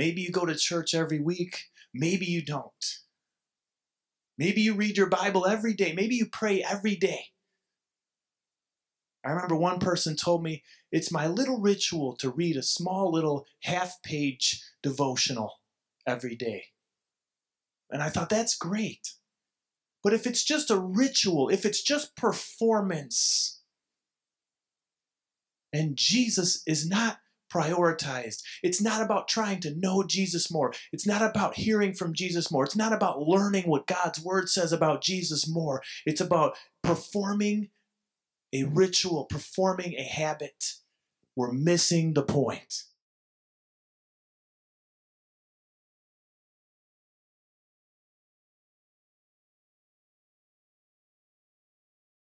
Maybe you go to church every week, maybe you don't. Maybe you read your Bible every day, maybe you pray every day. I remember one person told me it's my little ritual to read a small little half page devotional every day. And I thought that's great. But if it's just a ritual, if it's just performance, and Jesus is not prioritized. It's not about trying to know Jesus more. It's not about hearing from Jesus more. It's not about learning what God's word says about Jesus more. It's about performing a ritual, performing a habit. We're missing the point.